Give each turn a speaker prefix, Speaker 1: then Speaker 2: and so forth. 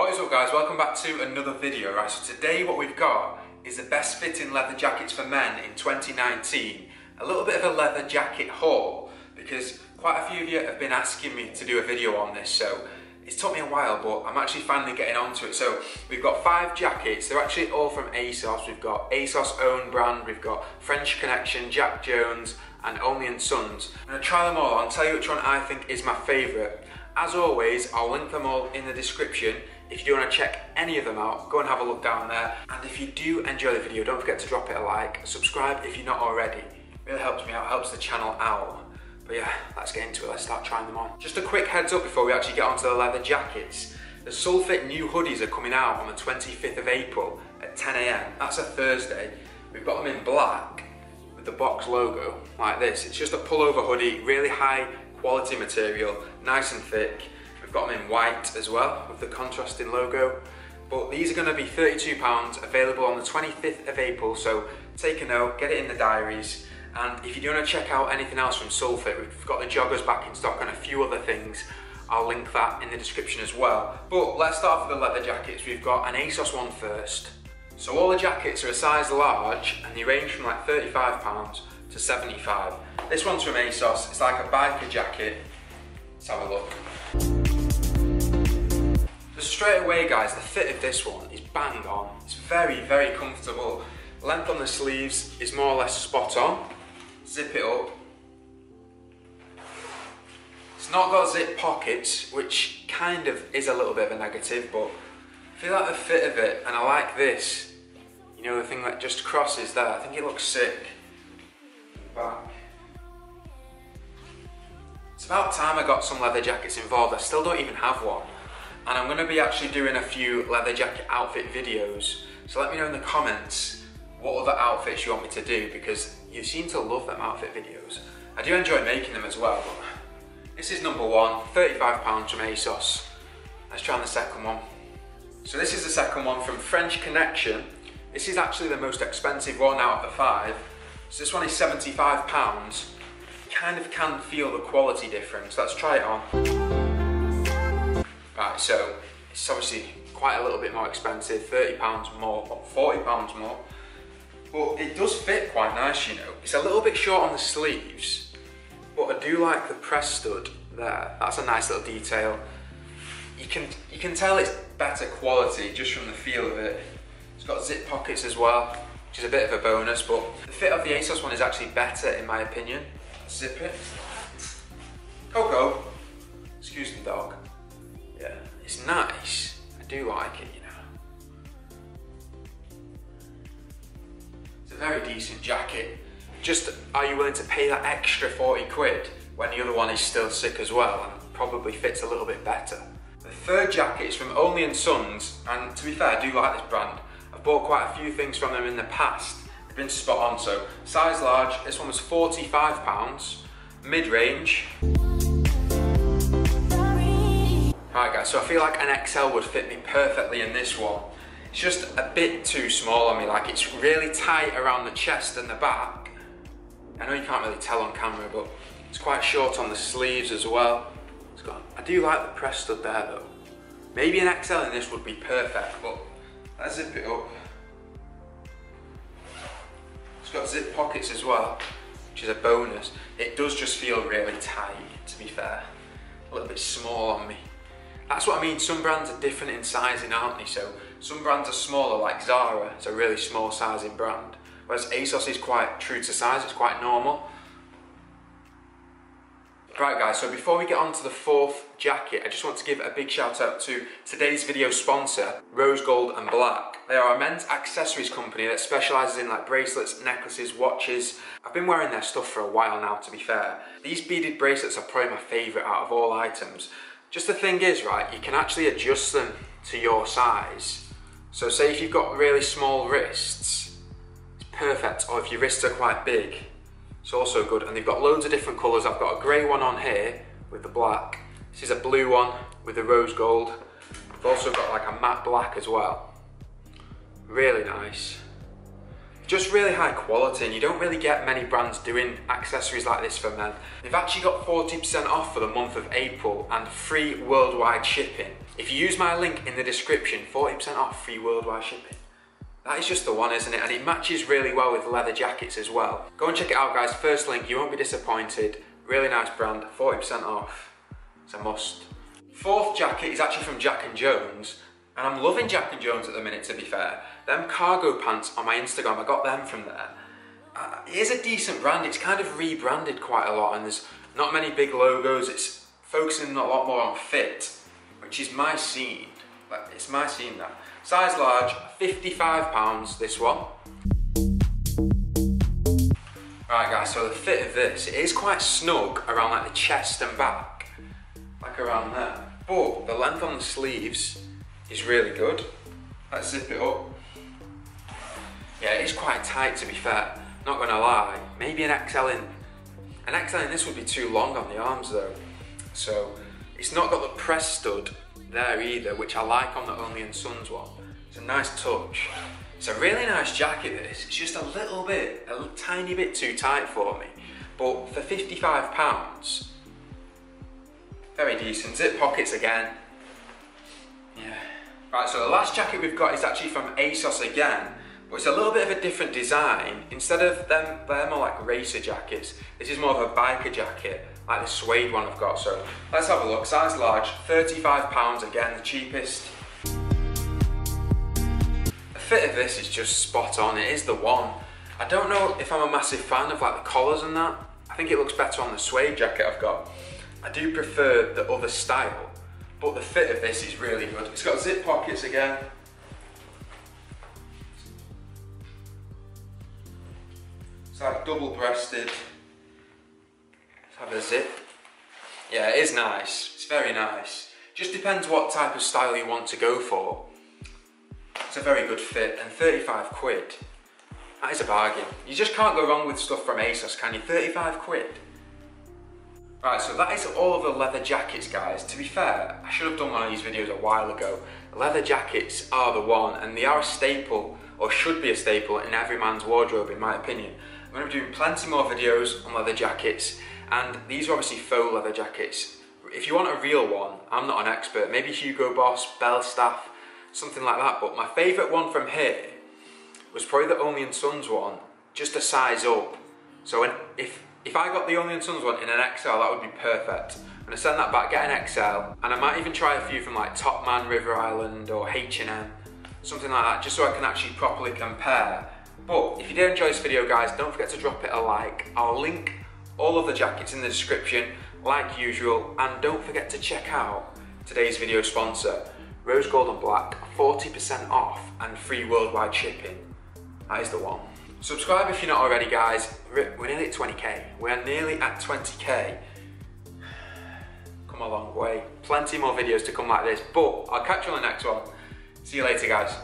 Speaker 1: What is up guys, welcome back to another video. Right, so today what we've got is the best fitting leather jackets for men in 2019. A little bit of a leather jacket haul because quite a few of you have been asking me to do a video on this so it's took me a while but I'm actually finally getting onto it. So we've got five jackets, they're actually all from ASOS. We've got ASOS own brand, we've got French Connection, Jack Jones and Only Sons. I'm to try them all on, tell you which one I think is my favourite. As always, I'll link them all in the description. If you do want to check any of them out, go and have a look down there. And if you do enjoy the video, don't forget to drop it a like. Subscribe if you're not already. It really helps me out, helps the channel out. But yeah, let's get into it. Let's start trying them on. Just a quick heads up before we actually get onto the leather jackets. The Sulfit new hoodies are coming out on the 25th of April at 10am. That's a Thursday. We've got them in black with the box logo like this. It's just a pullover hoodie, really high quality material, nice and thick. We've got them in white as well with the contrasting logo. But these are going to be £32, available on the 25th of April, so take a note, get it in the diaries. And if you do want to check out anything else from Sulfit, we've got the joggers back in stock and a few other things. I'll link that in the description as well. But let's start with the leather jackets. We've got an ASOS one first. So all the jackets are a size large and they range from like £35 to 75 This one's from ASOS, it's like a biker jacket. Let's have a look. Just straight away guys, the fit of this one is bang on. It's very, very comfortable. Length on the sleeves is more or less spot on. Zip it up. It's not got zip pockets, which kind of is a little bit of a negative, but I feel like the fit of it, and I like this, you know, the thing that just crosses there. I think it looks sick. Back. It's about time I got some leather jackets involved. I still don't even have one. And I'm gonna be actually doing a few leather jacket outfit videos. So let me know in the comments what other outfits you want me to do because you seem to love them outfit videos. I do enjoy making them as well, but this is number one, 35 pounds from ASOS. Let's try on the second one. So this is the second one from French Connection. This is actually the most expensive one out of the five. So this one is 75 pounds. Kind of can feel the quality difference. Let's try it on. Right, so it's obviously quite a little bit more expensive, 30 pounds more, 40 pounds more. But it does fit quite nice, you know. It's a little bit short on the sleeves, but I do like the press stud there. That's a nice little detail. You can, you can tell it's better quality just from the feel of it. It's got zip pockets as well, which is a bit of a bonus, but the fit of the ASOS one is actually better in my opinion. Zip it. Just, are you willing to pay that extra 40 quid when the other one is still sick as well and probably fits a little bit better? The third jacket is from Only Sons, and to be fair, I do like this brand. I've bought quite a few things from them in the past. They've been spot on, so size large, this one was £45, mid-range. Alright guys, so I feel like an XL would fit me perfectly in this one. It's just a bit too small on me, like it's really tight around the chest and the back. I know you can't really tell on camera, but it's quite short on the sleeves as well. It's Got, I do like the press stud there though. Maybe an XL in this would be perfect, but Let's zip it up. It's got zip pockets as well, which is a bonus. It does just feel really tight, to be fair. A little bit small on me. That's what I mean, some brands are different in sizing, aren't they? So some brands are smaller, like Zara, it's a really small sizing brand. Whereas ASOS is quite true to size, it's quite normal. Right guys, so before we get on to the fourth jacket, I just want to give a big shout out to today's video sponsor, Rose Gold and Black. They are a men's accessories company that specialises in like bracelets, necklaces, watches. I've been wearing their stuff for a while now to be fair. These beaded bracelets are probably my favourite out of all items. Just the thing is, right, you can actually adjust them to your size. So say if you've got really small wrists, perfect, or if your wrists are quite big, it's also good. And they've got loads of different colours. I've got a grey one on here with the black. This is a blue one with the rose gold. I've also got like a matte black as well. Really nice. just really high quality and you don't really get many brands doing accessories like this for men. They've actually got 40% off for the month of April and free worldwide shipping. If you use my link in the description, 40% off free worldwide shipping. That is just the one, isn't it? And it matches really well with leather jackets as well. Go and check it out, guys. First link, you won't be disappointed. Really nice brand, 40% off. It's a must. Fourth jacket is actually from Jack and Jones. And I'm loving Jack and Jones at the minute, to be fair. Them cargo pants on my Instagram, I got them from there. Uh, it is a decent brand. It's kind of rebranded quite a lot, and there's not many big logos. It's focusing a lot more on fit, which is my scene. Like, it's my scene now. Size large, £55 this one. Right guys, so the fit of this, it is quite snug around like the chest and back, like around there. But the length on the sleeves is really good. Let's zip it up. Yeah, it is quite tight to be fair, not gonna lie. Maybe an XL in, an XL in this would be too long on the arms though. So it's not got the press stud there either, which I like on the Only and Sons one. It's a nice touch. It's a really nice jacket this. It's just a little bit, a tiny bit too tight for me. But for 55 pounds, very decent. Zip pockets again. Yeah. Right, so the last jacket we've got is actually from ASOS again, but it's a little bit of a different design. Instead of them, they're more like racer jackets. This is more of a biker jacket, like the suede one I've got. So let's have a look. Size large, 35 pounds again, the cheapest The fit of this is just spot on. It is the one. I don't know if I'm a massive fan of like the collars and that. I think it looks better on the suede jacket I've got. I do prefer the other style, but the fit of this is really good. It's got zip pockets again. It's like double breasted. Have a zip. Yeah, it is nice. It's very nice. Just depends what type of style you want to go for. It's a very good fit and 35 quid. That is a bargain. You just can't go wrong with stuff from ASOS, can you? 35 quid. Right, so that is all of the leather jackets, guys. To be fair, I should have done one of these videos a while ago. Leather jackets are the one, and they are a staple, or should be a staple, in every man's wardrobe, in my opinion. I'm going to be doing plenty more videos on leather jackets, and these are obviously faux leather jackets. If you want a real one, I'm not an expert. Maybe Hugo Boss, Belstaff, something like that. But my favourite one from here was probably the Only and Sons one, just a size up. So if if I got the Only and Sons one in an XL, that would be perfect. I'm gonna send that back, get an XL, and I might even try a few from like Topman, River Island, or H&M, something like that, just so I can actually properly compare. But if you did enjoy this video, guys, don't forget to drop it a like. I'll link all of the jackets in the description, like usual, and don't forget to check out today's video sponsor, Rose Gold and Black, 40% off and free worldwide shipping. That is the one. Subscribe if you're not already, guys. We're nearly at 20k. We're nearly at 20k. Come a long way. Plenty more videos to come like this, but I'll catch you on the next one. See you later, guys.